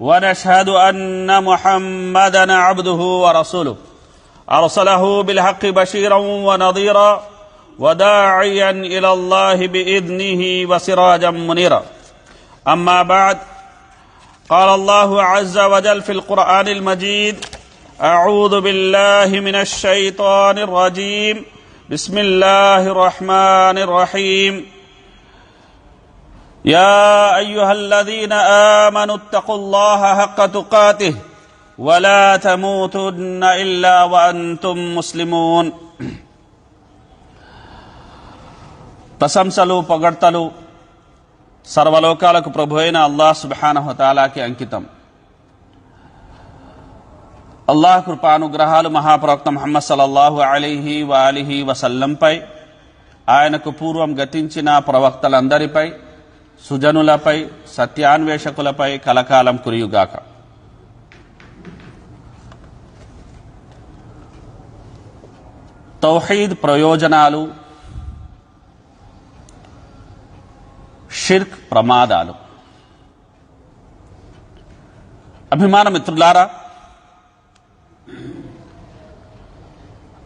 ونشهد أن محمدا عبده ورسوله. أرسله بالحق بشيرا ونظيرا وداعيا إلى الله بإذنه وسراجا منيرا. أما بعد قال الله عز وجل في القرآن المجيد أعوذ بالله من الشيطان الرجيم. بسم الله الرحمن الرحيم. يا ايها الذين امنوا اتقوا الله حق تقاته ولا تموتن الا وانتم مسلمون ప్రశంసలు పొగడ్తలు సర్వలోకాలకు ప్రభు అయిన అల్లాహ్ సుబానహతాలాకి అంకితం అల్లాహ్ కృపానుగ్రహాలు మహాప్రవక్త ముహమ్మద్ సల్లల్లాహు అలీహి వాలిహి వసల్లంపై ఆయనకు పూర్వం గతించిన ప్రవక్తలందరిపై సుజనులపై సత్యాన్వేషకులపై కలకాలం కురియుగాక. తౌహీద్ ప్రయోజనాలు షిర్క్ ప్రమాదాలు. అభిమాన మిత్రులారా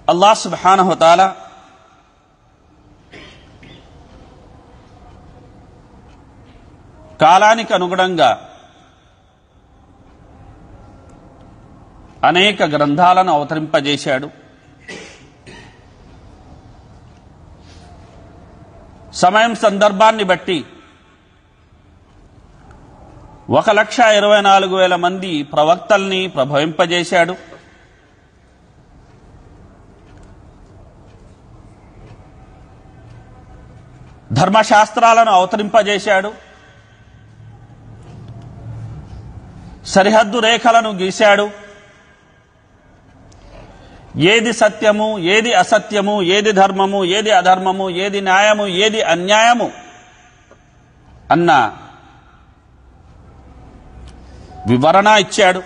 అల్లాహ్ సుబానహతాల కాలానికి అనుగుణంగా అనేక గ్రంథాలను అవతరింపజేశాడు. సమయం సందర్భాన్ని బట్టి ఒక లక్ష ఇరవై నాలుగు వేల మంది ప్రవక్తల్ని ప్రభవింపజేశాడు. ధర్మశాస్త్రాలను అవతరింపజేశాడు. సరిహద్దు రేఖలను గీశాడు. ఏది సత్యము ఏది అసత్యము ఏది ధర్మము ఏది అధర్మము ఏది న్యాయము ఏది అన్యాయము అన్న వివరణ ఇచ్చాడు.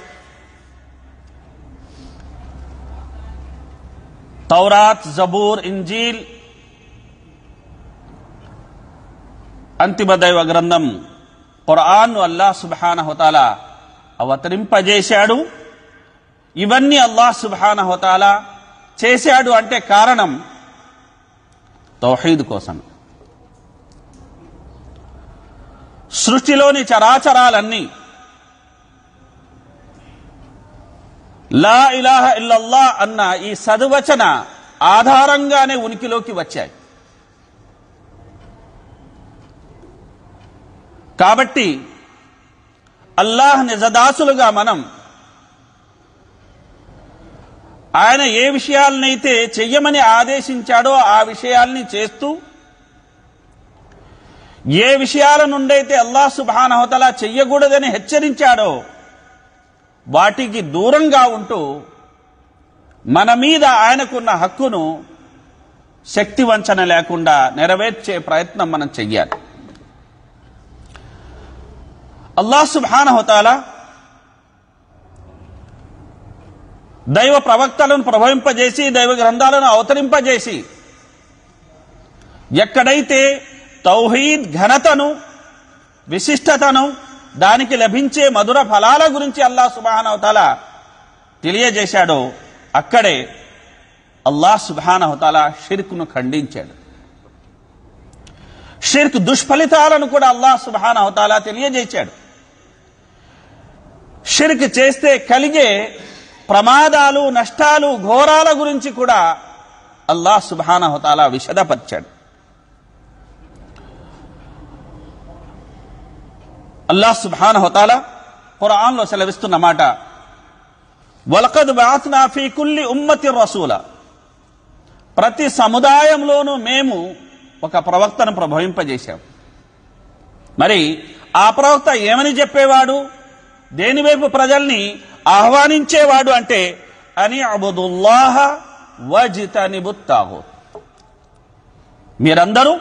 తౌరాత్ జబూర్ ఇంజీల్ అంతిమ దైవ గ్రంథం ఖురాన్ అల్లా సుబ్హాన అవతరింపజేశాడు. ఇవన్నీ అల్లాహ్ సుబ్హాన చేశాడు అంటే కారణం తౌహీద్ కోసం. సృష్టిలోని చరాచరాలన్నీ లా ఇలాహ ఇల్లల్లా అన్న ఈ సదువచన ఆధారంగానే ఉనికిలోకి వచ్చాయి. కాబట్టి అల్లాహ్ నిజదాసులుగా మనం ఆయన ఏ విషయాలనైతే చెయ్యమని ఆదేశించాడో ఆ విషయాల్ని చేస్తూ ఏ విషయాల నుండైతే అల్లాహ్ సుబానహతలా చెయ్యకూడదని హెచ్చరించాడో వాటికి దూరంగా ఉంటూ మన మీద ఆయనకున్న హక్కును శక్తి వంచన లేకుండా నెరవేర్చే ప్రయత్నం మనం చెయ్యాలి. అల్లా సుభాన హోతాల దైవ ప్రవక్తలను ప్రభవింపజేసి దైవ గ్రంథాలను అవతరింపజేసి ఎక్కడైతే తౌహీద్ ఘనతను విశిష్టతను దానికి లభించే మధుర ఫలాల గురించి అల్లా సుబానవతాల తెలియజేశాడో అక్కడే అల్లాహ్ సుబానవతాల షిర్క్ను ఖండించాడు. షిర్క్ దుష్ఫలితాలను కూడా అల్లా సుబానవతాల తెలియజేశాడు. షిర్క్ చేస్తే కలిగే ప్రమాదాలు నష్టాలు ఘోరాల గురించి కూడా అల్లాహ్ సుబానహతాల విశదపరిచాడు అల్లాహ్ సుబానహతాల ఖురాన్లో సెలవిస్తున్న మాట వలకద్ బాత్నాఫీ కుల్లి ఉమ్మతి రసూల. ప్రతి సముదాయంలోనూ మేము ఒక ప్రవక్తను ప్రభవింపజేశాం. మరి ఆ ప్రవక్త ఏమని చెప్పేవాడు? దేనివైపు ప్రజల్ని ఆహ్వానించేవాడు అంటే అని అబుదుల్లాహ వజితనిబుత్తాహు మీరందరూ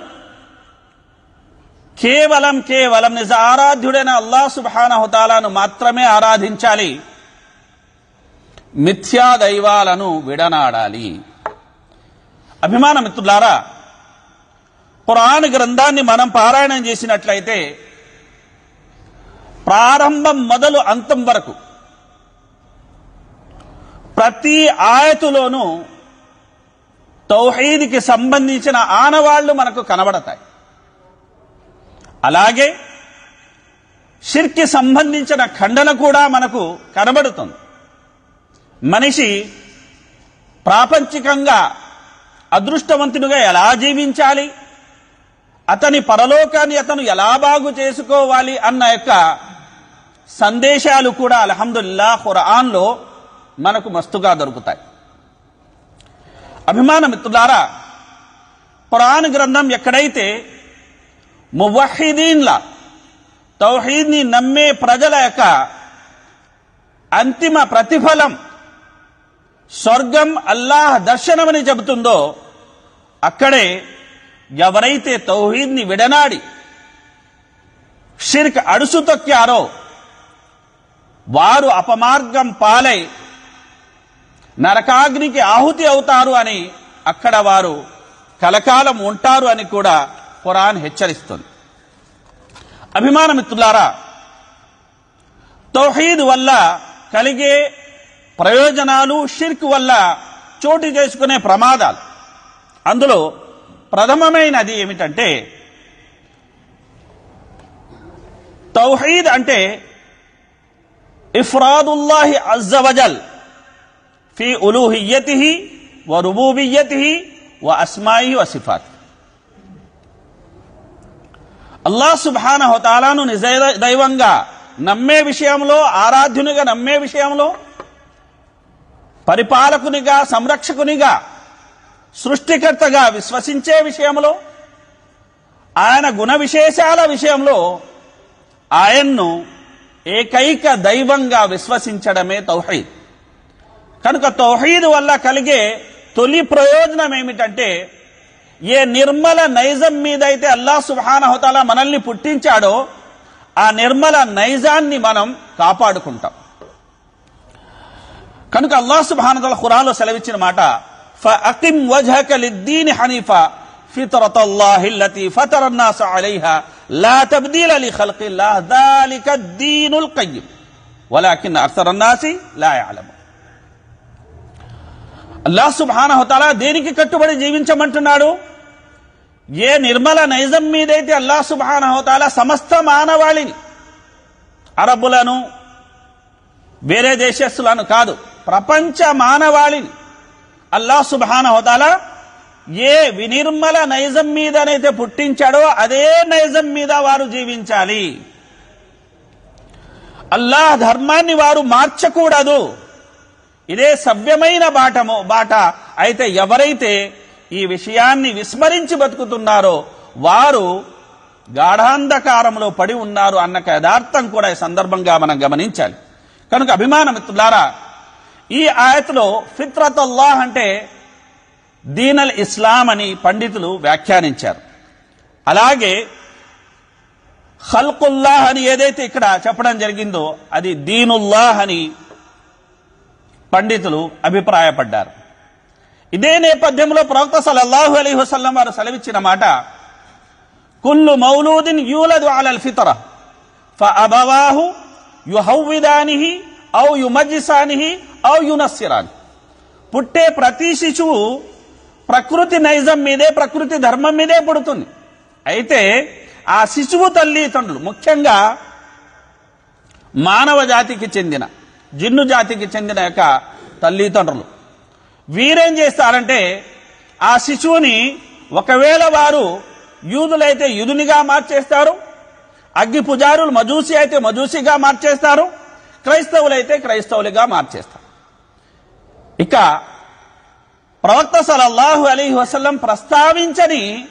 కేవలం కేవలం నిజ ఆరాధ్యుడైన అల్లా సుబానహుతాలను మాత్రమే ఆరాధించాలి. మిథ్యా దైవాలను విడనాడాలి. అభిమాన మిత్రులారా పురాణ గ్రంథాన్ని మనం పారాయణం చేసినట్లయితే ప్రారంభం మొదలు అంతం వరకు. ప్రతి ఆయతులోనూ తౌహీద్కి సంబంధించిన ఆనవాళ్ళు మనకు కనబడతాయి. అలాగే షిర్కి సంబంధించిన ఖండన కూడా మనకు కనబడుతుంది. మనిషి ప్రాపంచికంగా అదృష్టవంతునిగా ఎలా జీవించాలి? అతని పరలోకాన్ని అతను ఎలా బాగు చేసుకోవాలి? అన్న యొక్క సందేశాలు కూడా అల్హమ్దుల్లా ఖురాన్లో మనకు మస్తుగా దొరుకుతాయి. అభిమాన మిత్రులారా ఖురాన్ గ్రంథం ఎక్కడైతే మువహీదీన్ల తౌహీద్ని నమ్మే ప్రజల యొక్క అంతిమ ప్రతిఫలం స్వర్గం అల్లాహ్ దర్శనమని చెబుతుందో అక్కడే ఎవరైతే తౌహీద్ని విడనాడి షిర్క్ అడుసు తొక్కారో వారు అపమార్గం పాలై నరకాగ్నికి ఆహుతి అవుతారు అని అక్కడ వారు కలకాలం ఉంటారు అని కూడా ఖురాన్ హెచ్చరిస్తుంది. అభిమాన మిత్రులారా తౌహీద్ వల్ల కలిగే ప్రయోజనాలు షిర్క్ వల్ల చోటు చేసుకునే ప్రమాదాలు. అందులో ప్రథమమైనది ఏమిటంటే తౌహీద్ అంటే ఇఫ్రాదుల్లాహి అజ్జవజల్ ఫీ ఉలూహియ్యతిహి వ రుబూబియ్యతిహి వ అస్మాయి వ సిఫాత్. అల్లాహ్ సుబ్హానహు హోతాలాను నిజ దైవంగా నమ్మే విషయంలో ఆరాధ్యునిగా నమ్మే విషయంలో పరిపాలకునిగా సంరక్షకునిగా సృష్టికర్తగా విశ్వసించే విషయంలో ఆయన గుణ విశేషాల విషయంలో ఆయన్ను ఏకైక దైవంగా విశ్వసించడమే తౌహీద్. కనుక తౌహీద్ వల్ల కలిగే తొలి ప్రయోజనం ఏమిటంటే ఏ నిర్మల నైజం మీదైతే అల్లా సుహానహతాల మనల్ని పుట్టించాడో ఆ నిర్మల నైజాన్ని మనం కాపాడుకుంటాం. కనుక అల్లా సుబానతల ఖురాన్లో సెలవిచ్చిన మాట ఫఅకిమ్ హనీఫా ఫితరతల్లాహిల్లతి ఫతరన్నాస అలైహా لا تبديل لخلق الله ذلك الدين القيم ولكن أكثر الناس لا يعلمون అల్లాహ్ సుబానహతాల దేనికి కట్టుబడి జీవించమంటున్నాడు ఏ నిర్మల నైజం మీదైతే అల్లాహ్ సుబానహతాల సమస్త మానవాళిని అరబ్బులను వేరే దేశస్తులను కాదు ప్రపంచ మానవాళిని అల్లాహ్ సుబానహతాల ఏ వినిర్మల నైజం మీదనైతే పుట్టించాడో అదే నైజం మీద వారు జీవించాలి. అల్లాహ్ ధర్మాన్ని వారు మార్చకూడదు. ఇదే సవ్యమైన బాటము బాట. అయితే ఎవరైతే ఈ విషయాన్ని విస్మరించి బతుకుతున్నారో వారు గాఢాంధకారంలో పడి ఉన్నారు అన్న యథార్థం కూడా ఈ సందర్భంగా మనం గమనించాలి. కనుక అభిమానమిత్రులారా ఈ ఆయతలో ఫిత్రత్ అల్లాహ్ అంటే దీనల్ ఇస్లాం అని పండితులు వ్యాఖ్యానించారు. అలాగే హల్కుల్లాహ్ అని ఏదైతే ఇక్కడ చెప్పడం జరిగిందో అది దీనుల్లాహ్ అని పండితులు అభిప్రాయపడ్డారు. ఇదే నేపథ్యంలో ప్రవక్త సల్లల్లాహు అలీ వసల్లం వారు సెలవిచ్చిన మాట కుల్లు మౌలూదిన్ యూలదు అలల్ ఫితర ఫఅబవాహు యుహవ్విదానిహి ఔ యుమజ్జిసానిహి ఔ యునస్సిరాని. పుట్టే ప్రతి శిశువు ప్రకృతి నైజం మీదే ప్రకృతి ధర్మం మీదే పుడుతుంది. అయితే ఆ శిశువు తల్లిదండ్రులు ముఖ్యంగా మానవ జాతికి చెందిన జిన్ను జాతికి చెందిన యొక్క తల్లిదండ్రులు వీరేం చేస్తారంటే ఆ శిశువుని ఒకవేళ వారు యూదులైతే యూదునిగా మార్చేస్తారు అగ్గి పుజారులు మజూసి అయితే మజూసిగా మార్చేస్తారు క్రైస్తవులైతే క్రైస్తవులుగా మార్చేస్తారు. ఇక ప్రవక్త సలల్లాహు అలీ వసల్లం ప్రస్తావించని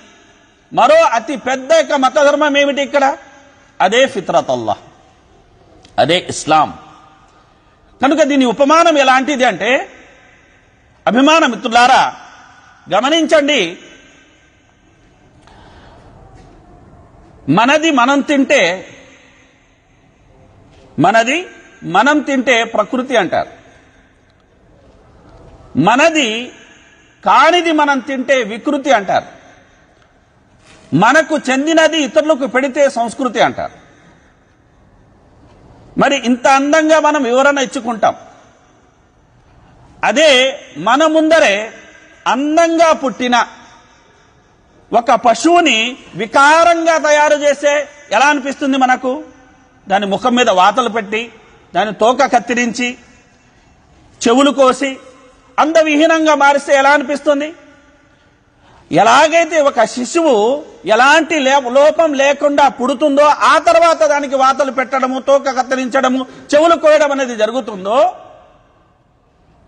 మరో అతి పెద్ద యొక్క మతధర్మం ఏమిటి ఇక్కడ? అదే ఫిత్రత్ అల్లాహ్ అదే ఇస్లాం. కనుక దీని ఉపమానం ఎలాంటిది అంటే అభిమాన మిత్రులారా గమనించండి. మనది మనం తింటే మనది మనం తింటే ప్రకృతి అంటారు. మనది కానిది మనం తింటే వికృతి అంటారు. మనకు చెందినది ఇతరులకు పెడితే సంస్కృతి అంటారు. మరి ఇంత అందంగా మనం వివరణ ఇచ్చుకుంటాం. అదే మన ముందరే అందంగా పుట్టిన ఒక పశువుని వికారంగా తయారు చేస్తే ఎలా అనిపిస్తుంది మనకు? దాని ముఖం మీద వాతలు పెట్టి దాని తోక కత్తిరించి చెవులు కోసి అందవిహీనంగా మారిస్తే ఎలా అనిపిస్తుంది? ఎలాగైతే ఒక శిశువు ఎలాంటి లే- లోపం లేకుండా పుడుతుందో ఆ తర్వాత దానికి వాతలు పెట్టడము తోక కత్తిరించడము చెవులు కోయడం అనేది జరుగుతుందో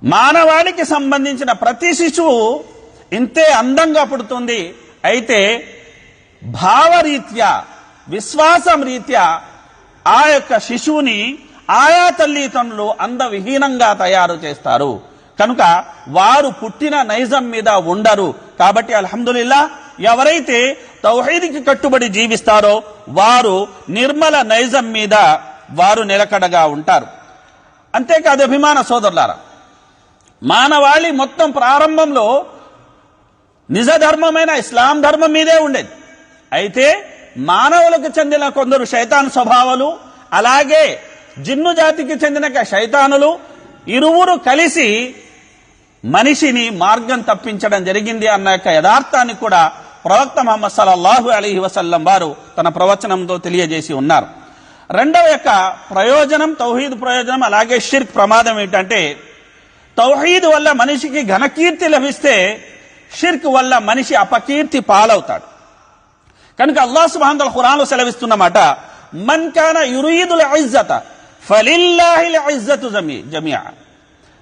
మానవానికి సంబంధించిన ప్రతి శిశువు ఇంతే అందంగా పుడుతుంది. అయితే భావరీత్యా విశ్వాసం రీత్యా ఆ యొక్క శిశువుని ఆయా తల్లిదండ్రులు అందవిహీనంగా తయారు చేస్తారు. కనుక వారు పుట్టిన నైజం మీద ఉండరు. కాబట్టి అల్హమ్దుల్లా ఎవరైతే తౌహీద్కి కట్టుబడి జీవిస్తారో వారు నిర్మల నైజం మీద వారు నిలకడగా ఉంటారు. అంతేకాదు అభిమాన సోదరులారా మానవాళి మొత్తం ప్రారంభంలో నిజ ధర్మమైన ఇస్లాం ధర్మం మీదే ఉండేది. అయితే మానవులకు చెందిన కొందరు శైతాన్ స్వభావాలు అలాగే జిన్ను జాతికి చెందిన శైతానులు ఇరువురు కలిసి మనిషిని మార్గం తప్పించడం జరిగింది అన్న యొక్క యథార్థాన్ని కూడా ప్రవక్త మహమ్మద్ సల్లల్లాహు అలీహి వసల్లం వారు తన ప్రవచనంతో తెలియజేసి ఉన్నారు. రెండవ యొక్క ప్రయోజనం తౌహీద్ ప్రయోజనం అలాగే షిర్క్ ప్రమాదం ఏంటంటే తౌహీద్ వల్ల మనిషికి ఘనకీర్తి లభిస్తే షిర్క్ వల్ల మనిషి అపకీర్తి పాలవుతాడు. కనుక అల్లాహ్ సుబ్హానహు ఖురాన్లో సెలవిస్తున్నమాట మన్ కాన యురీదుల ఇజ్జత ఫలిల్లాహిల్ ఇజ్జతు జమీ జమియా.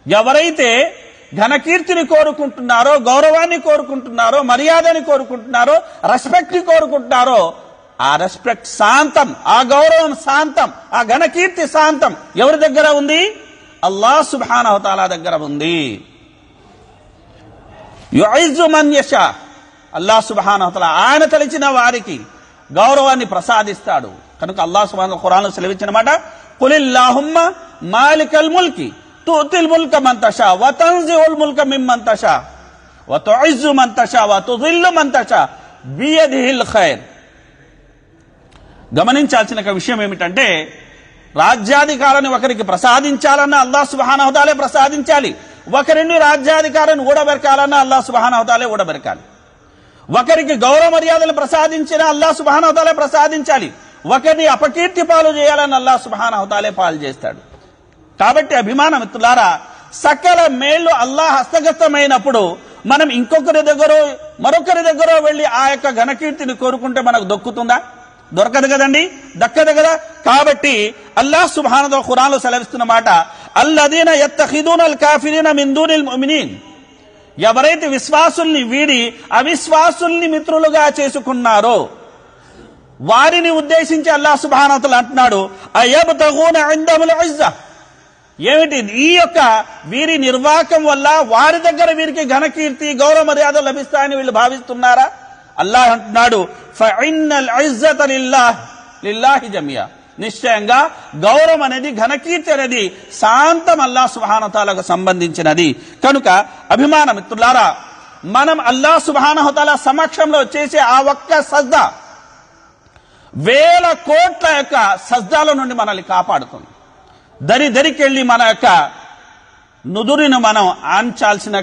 ఎవరైతే ఘనకీర్తిని కోరుకుంటున్నారో గౌరవాన్ని కోరుకుంటున్నారో మర్యాదని కోరుకుంటున్నారో రెస్పెక్ట్ని కోరుకుంటున్నారో ఆ రెస్పెక్ట్ శాంతం ఆ గౌరవం శాంతం ఆ ఘనకీర్తి శాంతం ఎవరి దగ్గర ఉంది? అల్లాహ్ సుబ్హానహు దగ్గర ఉంది. యుయిజు మన్ యషా. అల్లాహ్ ఆయన తలిచిన వారికి గౌరవాన్ని ప్రసాదిస్తాడు. కనుక అల్లా సుబ్హానహు ఖురాన్ సెలవించిన మాట కులిల్లాహుమ్మ మాలికల్ ముల్కి తుతిల్ ముల్క మన్ తషా వ తన్జిఉల్ ముల్క మిమ్మన్ తషా వ తుఇజ్జు మన్ తషా వ తుజిల్లు మన్ తషా ఖైర్ గమనించాల్సిన విషయం ఏమిటంటే రాజ్యాధికారాన్ని ఒకరికి ప్రసాదించాలన్న అల్లా సుబహానహతాలే ప్రసాదించాలి. ఒకరిని రాజ్యాధికారాన్ని ఊడబెరకాలన్న అల్లా సుబహానహతాలే ఊడబెరకాలి. ఒకరికి గౌరవ మర్యాదలు ప్రసాదించిన అల్లా సుబహానహతాలే ప్రసాదించాలి. ఒకరిని అపకీర్తి పాలు చేయాలని అల్లా అల్లాహ్ అవతాలే పాలు చేస్తాడు. కాబట్టి అభిమాన మిత్రులారా సకల మేళ్ళు అల్లాహ్ హస్తగతమైనప్పుడు మనం ఇంకొకరి దగ్గర మరొకరి దగ్గర వెళ్ళి ఆ యొక్క ఘనకీర్తిని కోరుకుంటే మనకు దొక్కుతుందా? దొరకదు కదండి? దక్కదు కదా? కాబట్టి అల్లాహ్ సుభానతో ఖురాన్లో సెలవిస్తున్న మాట అల్లదీన ఎత్తహిదూన్ అల్ కాఫిరీన మిన్ దూనిల్ ఎవరైతే విశ్వాసుల్ని వీడి అవిశ్వాసుల్ని మిత్రులుగా చేసుకున్నారో వారిని ఉద్దేశించి అల్లా సుభానతలు అంటున్నాడు ఏమిటి? ఈ యొక్క వీరి నిర్వాకం వల్ల వారి దగ్గర వీరికి ఘనకీర్తి గౌరవ మర్యాద లభిస్తాయని వీళ్ళు భావిస్తున్నారా? అల్లాహ్ అంటున్నాడు జమియా. నిశ్చయంగా గౌరవం అనేది ఘనకీర్తి అనేది శాంతం అల్లా సుభానతాలకు సంబంధించినది. కనుక అభిమాన మిత్రులారా మనం అల్లా సుభానహతాల సమక్షంలో చేసే ఆ ఒక్క సజ్దా వేల కోట్ల యొక్క సజ్జాల నుండి మనల్ని కాపాడుతుంది. దరి దరికెళ్ళి మన యొక్క నుదురిని మనం ఆంచాల్సిన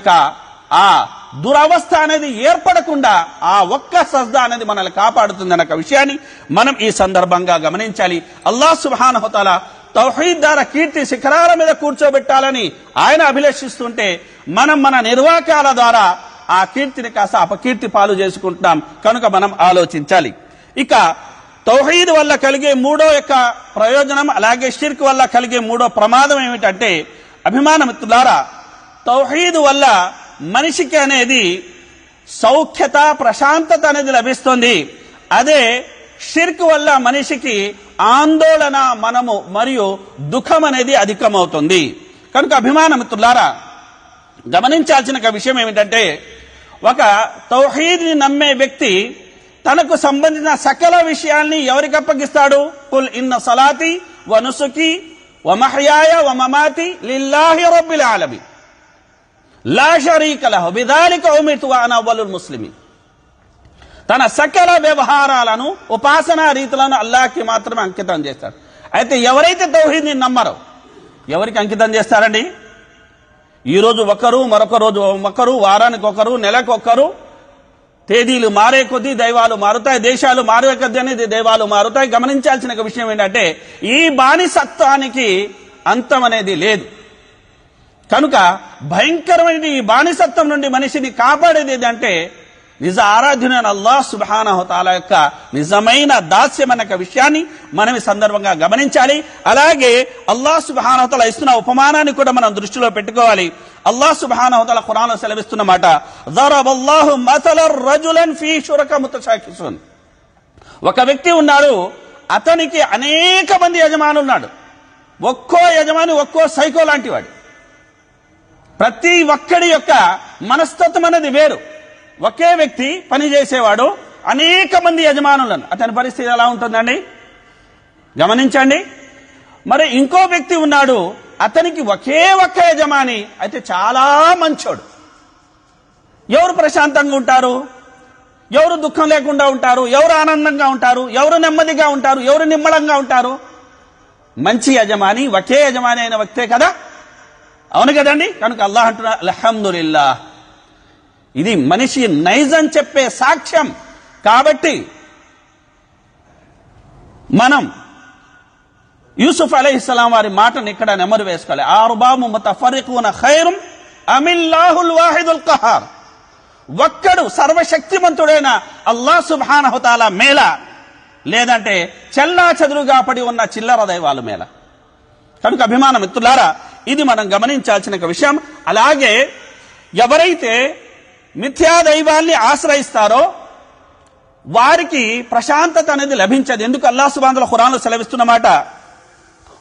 ఆ దురవస్థ అనేది ఏర్పడకుండా ఆ ఒక్క సజ్దా అనేది మనల్ని కాపాడుతుంది అన్న ఒక విషయాన్ని మనం ఈ సందర్భంగా గమనించాలి. అల్లాహ్ సుబానహతాల తౌహీద్ ద్వారా కీర్తి శిఖరాల మీద కూర్చోబెట్టాలని ఆయన అభిలషిస్తుంటే మనం మన నిర్వాకాల ద్వారా ఆ కీర్తిని కాస్త అపకీర్తి పాలు చేసుకుంటున్నాం. కనుక మనం ఆలోచించాలి. ఇక తౌహీద్ వల్ల కలిగే మూడో యొక్క ప్రయోజనం అలాగే షిర్క్ వల్ల కలిగే మూడో ప్రమాదం ఏమిటంటే అభిమానమిత్రులారా తౌహీద్ వల్ల మనిషికి అనేది సౌఖ్యత ప్రశాంతత అనేది లభిస్తుంది. అదే షిర్క్ వల్ల మనిషికి ఆందోళన మనము మరియు దుఃఖం అనేది అధికమవుతుంది. కనుక అభిమానమిత్రులారా గమనించాల్సిన ఒక విషయం ఏమిటంటే ఒక తౌహీద్ని నమ్మే వ్యక్తి తనకు సంబంధించిన సకల విషయాల్ని ఎవరికి అప్పగిస్తాడు? కుల్ ఇన్న సలాతి వనుసుకి వమహయాయ వమమాతి లిల్లాహి రబ్బిల్ ఆలమి లా షరీక లహు. బిదాలిక అన అవ్వలుల్ తన సకల వ్యవహారాలను ఉపాసనా రీతులను అల్లాహ్కి మాత్రమే అంకితం చేస్తాడు. అయితే ఎవరైతే తౌహీద్ని నమ్మరో ఎవరికి అంకితం చేస్తారండి? ఈ రోజు ఒకరు మరొక రోజు ఒకరు వారానికి ఒకరు నెలకొకరు తేదీలు మారే కొద్దీ దైవాలు మారుతాయి దేశాలు మారే కొద్దీ అనేది దైవాలు మారుతాయి. గమనించాల్సిన ఒక విషయం ఏంటంటే ఈ బానిసత్వానికి అంతం అనేది లేదు. కనుక భయంకరమైన ఈ బానిసత్వం నుండి మనిషిని కాపాడేది ఏదంటే నిజ ఆరాధ్యునైన అల్లాహ్ సుబ్హానహు యొక్క నిజమైన దాస్యం అనే విషయాన్ని మనం ఈ సందర్భంగా గమనించాలి. అలాగే అల్లాహ్ సుబ్హానహు ఇస్తున్న ఉపమానాన్ని కూడా మనం దృష్టిలో పెట్టుకోవాలి. అల్లాహ్ సుబ్హానహు తాలా ఖురాన్ సెలవిస్తున్న మాట దరబల్లాహు రజులన్ ఫీ షురక ముతషాకిసున్. ఒక వ్యక్తి ఉన్నాడు అతనికి అనేక మంది యజమానులు ఉన్నాడు. ఒక్కో యజమాని ఒక్కో సైకో లాంటి వాడు. ప్రతి ఒక్కడి యొక్క మనస్తత్వం అనేది వేరు. ఒకే వ్యక్తి పని చేసేవాడు అనేక మంది యజమానులను అతని పరిస్థితి ఎలా ఉంటుందండి? గమనించండి. మరి ఇంకో వ్యక్తి ఉన్నాడు అతనికి ఒకే ఒక్క యజమాని అయితే చాలా మంచోడు. ఎవరు ప్రశాంతంగా ఉంటారు? ఎవరు దుఃఖం లేకుండా ఉంటారు? ఎవరు ఆనందంగా ఉంటారు? ఎవరు నెమ్మదిగా ఉంటారు? ఎవరు నిమ్మళంగా ఉంటారు? మంచి యజమాని ఒకే యజమాని అయిన వ్యక్తే కదా? అవును కదండి? కనుక అల్లాహ్ అంటున్నా అల్హమ్దుల్లా ఇది మనిషి నైజం చెప్పే సాక్ష్యం. కాబట్టి మనం యూసుఫ్ అలైహిస్సలాం వారి మాటను ఇక్కడ నెమరు వేసుకోవాలి. ఆరుబాము ముతఫరికున ఖైరం అమిల్లాహుల్ వాహిదుల్ కహార్ ఒక్కడు సర్వశక్తిమంతుడైన అల్లాహ్ సుబ్హానహు మేళ లేదంటే చెల్లా చెదురుగా పడి ఉన్న చిల్లర దైవాలు మేళ కనుక అభిమాన మిత్రులారా ఇది మనం గమనించాల్సిన ఒక విషయం. అలాగే ఎవరైతే మిథ్యా దైవాల్ని ఆశ్రయిస్తారో వారికి ప్రశాంతత అనేది లభించదు. ఎందుకు అల్లా సుబాంధుల ఖురాన్లో సెలవిస్తున్నమాట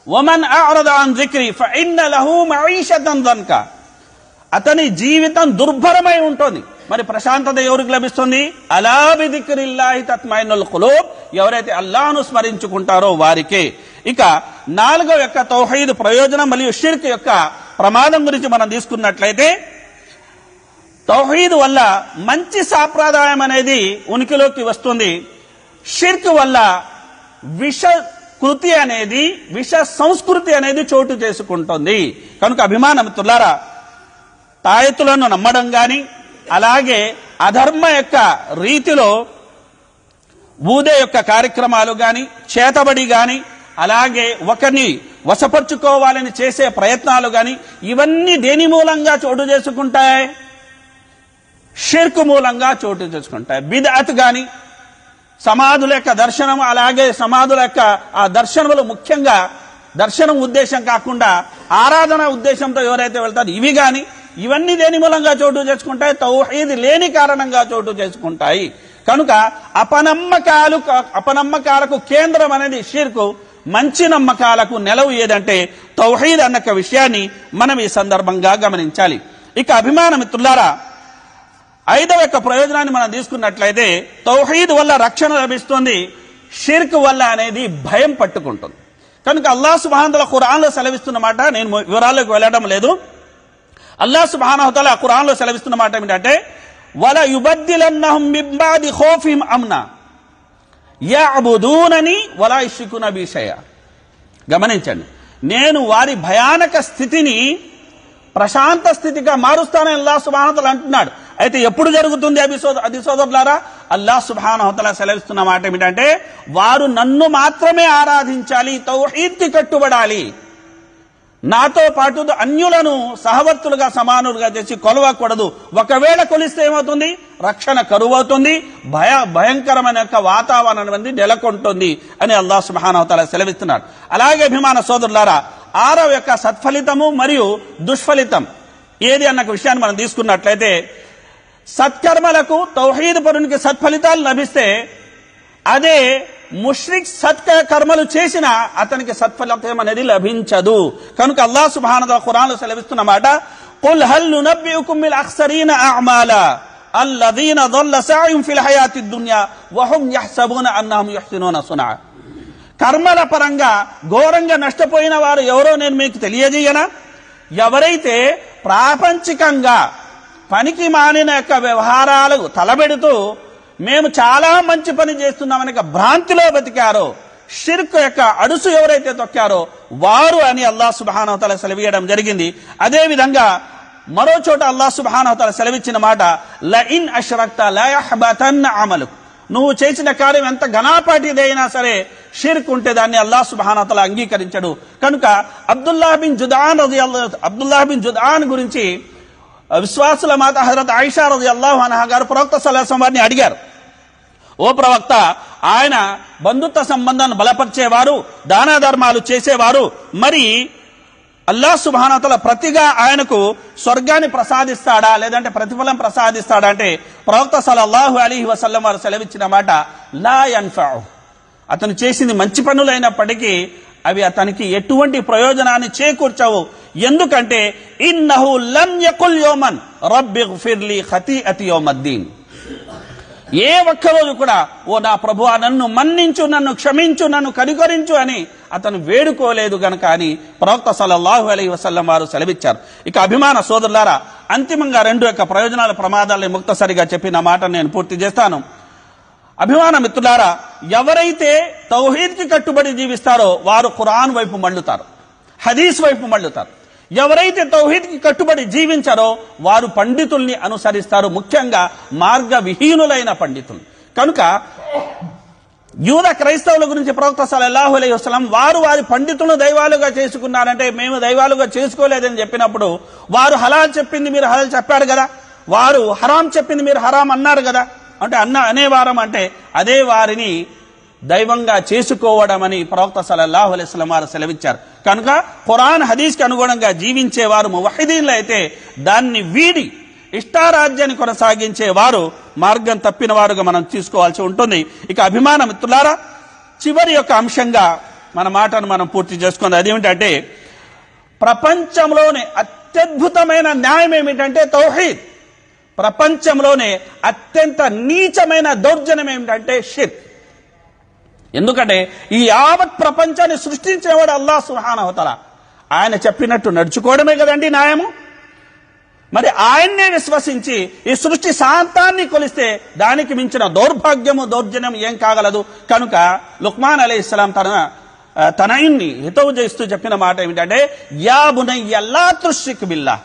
ఒమన్ అరద జిక్రి ఫఇన్న అతని జీవితం దుర్భరమై ఉంటుంది. మరి ప్రశాంతత ఎవరికి లభిస్తుంది? అలాబి బిదిక్రిల్లాహి తత్మైనుల్ ఎవరైతే అల్లాహ్ను స్మరించుకుంటారో వారికే. ఇక నాలుగో యొక్క తౌహీద్ ప్రయోజనం మరియు షిర్క్ యొక్క ప్రమాదం గురించి మనం తీసుకున్నట్లయితే తౌహీద్ వల్ల మంచి సాంప్రదాయం అనేది ఉనికిలోకి వస్తుంది. షిర్క్ వల్ల విష కృతి అనేది విష సంస్కృతి అనేది చోటు చేసుకుంటుంది. కనుక అభిమానమిత్రులారా తాయెత్తులను నమ్మడం గాని అలాగే అధర్మ యొక్క రీతిలో ఊదే యొక్క కార్యక్రమాలు గాని చేతబడి గాని అలాగే ఒకరిని వశపరుచుకోవాలని చేసే ప్రయత్నాలు గాని ఇవన్నీ దేని మూలంగా చోటు చేసుకుంటాయి? షిర్క్ మూలంగా చోటు చేసుకుంటాయి. బిదఅత్ గాని సమాధుల యొక్క దర్శనం అలాగే సమాధుల యొక్క ఆ దర్శనములు ముఖ్యంగా దర్శనం ఉద్దేశం కాకుండా ఆరాధన ఉద్దేశంతో ఎవరైతే వెళ్తారో ఇవి గాని ఇవన్నీ దేని మూలంగా చోటు చేసుకుంటాయి? తౌహీద్ లేని కారణంగా చోటు చేసుకుంటాయి. కనుక అపనమ్మకాలు అపనమ్మకాలకు కేంద్రం అనేది షిర్కు మంచి నమ్మకాలకు నెలవు ఏదంటే తౌహీద్ అన్న ఒక విషయాన్ని మనం ఈ సందర్భంగా గమనించాలి. ఇక అభిమాన మిత్రులారా ఐదవ యొక్క ప్రయోజనాన్ని మనం తీసుకున్నట్లయితే తౌహీద్ వల్ల రక్షణ లభిస్తుంది షిర్క్ వల్ల అనేది భయం పట్టుకుంటుంది. కనుక అల్లాహ్ సుబానంతల ఖురాన్లో సెలవిస్తున్న మాట నేను వివరాల్లోకి వెళ్ళడం లేదు. అల్లాహ్ సుబానహతల ఖురాన్లో సెలవిస్తున్న మాట ఏమిటంటే వల యుబద్దిలన్నహుం మింబాది ఖోఫిం అమ్నా యఅబుదూనని వలా ఇషుకున బీషయ గమనించండి నేను వారి భయానక స్థితిని ప్రశాంత స్థితిగా మారుస్తానని అల్లాహ్ సుబాహతలు అంటున్నాడు. అయితే ఎప్పుడు జరుగుతుంది అభి అది సోదరులారా అల్లాహ్ సుబానహతల సెలవిస్తున్న మాట ఏమిటంటే వారు నన్ను మాత్రమే ఆరాధించాలి తౌహీద్కి కట్టుబడాలి. నాతో పాటు అన్యులను సహవర్తులుగా సమానులుగా చేసి కొలవకూడదు. ఒకవేళ కొలిస్తే ఏమవుతుంది? రక్షణ కరువవుతుంది. భయ భయంకరమైన యొక్క వాతావరణం అనేది నెలకొంటుంది అని అల్లాహ్ సుబానవతాల సెలవిస్తున్నాడు అలాగే అభిమాన సోదరులారా ఆరవ యొక్క సత్ఫలితము మరియు దుష్ఫలితం. ఏది అన్న విషయాన్ని మనం తీసుకున్నట్లయితే సత్కర్మలకు తౌహీద్ పరునికి సత్ఫలితాలు లభిస్తే అదే ముష్రిక్ సత్ కర్మలు చేసినా అతనికి సత్ఫలితం అనేది లభించదు కనుక అల్లాహ్ సుబ్హానహు ఖురాన్ లో సెలవిస్తున్న మాట قل هل ننبئكم بالاخسرين اعمالا الذين ضل سعيهم في الحياه الدنيا وهم يحسبون انهم يحسنون صنعا కర్మల పరంగా ఘోరంగా నష్టపోయిన వారు ఎవరో నేను మీకు తెలియజేయనా ఎవరైతే ప్రాపంచికంగా పనికి మానిన యొక్క వ్యవహారాలు తలబెడుతూ మేము చాలా మంచి పని చేస్తున్నామని భ్రాంతిలో బతికారో షిర్క్ యొక్క అడుసు ఎవరైతే తొక్కారో వారు అని అల్లా సుబానవతల సెలవీయడం జరిగింది. అదే విధంగా మరో చోట అల్లా సుబానవతల సెలవిచ్చిన మాట ల ఇన్ అష్రక్త లయహబతన్న అమలు నువ్వు చేసిన కార్యం ఎంత ఘనాపాటిదైనా సరే షిర్క్ ఉంటే దాన్ని అల్లాహ్ సుబానతల అంగీకరించడు. కనుక అబ్దుల్లాహ్ బిన్ జుదాన్ రది బిన్ జుదాన్ గురించి విశ్వాసుల మాత హజరత్ ఐషా రది అల్లాహు అనహా గారు ప్రవక్త సలాసం వారిని అడిగారు. ఓ ప్రవక్త ఆయన బంధుత్వ సంబంధాన్ని బలపరిచేవారు దాన ధర్మాలు చేసేవారు మరి అల్లా సుభానతల ప్రతిగా ఆయనకు స్వర్గాన్ని ప్రసాదిస్తాడా లేదంటే ప్రతిఫలం ప్రసాదిస్తాడా అంటే ప్రవక్త సలల్లాహు అలీ వసల్లం వారు సెలవిచ్చిన మాట లా అతను చేసింది మంచి పనులైనప్పటికీ అవి అతనికి ఎటువంటి ప్రయోజనాన్ని చేకూర్చవు? ఎందుకంటే ఇన్నహు లం యకుల్ యోమన్ రబ్బి ఫిర్లీ ఖతీ అతి యోమద్దీన్. ఏ ఒక్కరోజు కూడా ఓ నా ప్రభు నన్ను మన్నించు నన్ను క్షమించు నన్ను కనికరించు అని అతను వేడుకోలేదు గనక అని ప్రవక్త సలల్లాహు అలైహి వసల్లం వారు సెలవిచ్చారు. ఇక అభిమాన సోదరులారా అంతిమంగా రెండు యొక్క ప్రయోజనాల ప్రమాదాలని ముక్తసరిగా చెప్పిన మాట నేను పూర్తి చేస్తాను. అభిమాన మిత్రులారా ఎవరైతే తౌహీద్కి కట్టుబడి జీవిస్తారో వారు ఖురాన్ వైపు మళ్ళుతారు హదీస్ వైపు మళ్ళుతారు. ఎవరైతే తౌహీద్కి కట్టుబడి జీవించారో వారు పండితుల్ని అనుసరిస్తారు ముఖ్యంగా మార్గ విహీనులైన పండితులు. కనుక యూద క్రైస్తవుల గురించి ప్రవక్త సలల్లాహు అలైహి వసలం వారు వారి పండితులను దైవాలుగా చేసుకున్నారంటే మేము దైవాలుగా చేసుకోలేదని చెప్పినప్పుడు వారు హలాల్ చెప్పింది మీరు హలాల్ చెప్పారు కదా? వారు హరాం చెప్పింది మీరు హరాం అన్నారు కదా? అంటే అన్న అనేవారం అంటే అదే వారిని దైవంగా చేసుకోవడమని ప్రవక్త సలల్లాహు అలైస్లం వారు సెలవిచ్చారు. కనుక ఖురాన్ హదీస్కి అనుగుణంగా జీవించేవారు మువహిదీన్లు అయితే దాన్ని వీడి ఇష్టారాజ్యాన్ని కొనసాగించే వారు మార్గం తప్పిన వారుగా మనం తీసుకోవాల్సి ఉంటుంది. ఇక అభిమాన మిత్రులారా చివరి యొక్క అంశంగా మన మాటను మనం పూర్తి చేసుకుంది. అదేమిటంటే ప్రపంచంలోని అత్యద్భుతమైన న్యాయం ఏమిటంటే తౌహీద్. ప్రపంచంలోనే అత్యంత నీచమైన దౌర్జన్యం ఏమిటంటే షిర్క్. ఎందుకంటే ఈ యావత్ ప్రపంచాన్ని సృష్టించేవాడు అల్లాహ్ సుహానవతల ఆయన చెప్పినట్టు నడుచుకోవడమే కదండి న్యాయము? మరి ఆయన్నే విశ్వసించి ఈ సృష్టి శాంతాన్ని కొలిస్తే దానికి మించిన దౌర్భాగ్యము దౌర్జన్యం ఏం కాగలదు? కనుక లుక్మాన్ అలీ ఇస్లాం తన తనయుణ్ణి హితవు చేస్తూ చెప్పిన మాట ఏమిటంటే యా బునయ్యల్లా తుషిక్ బిల్లా.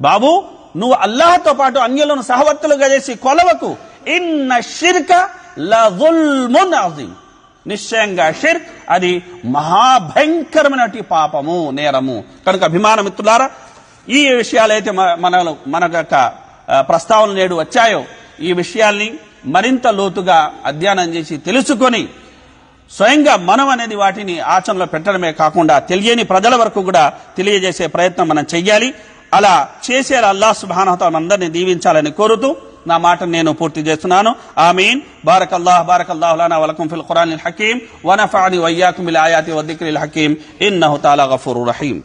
బాబు నువ్వు అల్లాహతో పాటు అన్యులను సహవర్తులుగా చేసి కొలవకు. ఇన్న షిర్క నిశ్చయంగా షిర్క్ అది మహాభయంకరమైనటి పాపము నేరము. కనుక అభిమాన మిత్రులారా ఈ విషయాలైతే మన మన యొక్క ప్రస్తావన నేడు వచ్చాయో ఈ విషయాల్ని మరింత లోతుగా అధ్యయనం చేసి తెలుసుకొని స్వయంగా మనం అనేది వాటిని ఆచరణలో పెట్టడమే కాకుండా తెలియని ప్రజల వరకు కూడా తెలియజేసే ప్రయత్నం మనం చెయ్యాలి. అలా చేసే అల్లాహ్ సుబానహత అందరినీ దీవించాలని కోరుతూ నా మాట నేను పూర్తి చేస్తున్నాను. ఆమీన్. బారక్ అల్లాహ్ బారక్ అల్లాహ్ లానా వలకం ఫిల్ ఖురాన్ హకీం వనఫాని వయ్యాకుం బిల్ ఆయాతి వద్దిక్రిల్ హకీం ఇన్నహు తాలా గఫూరుర్ రహీం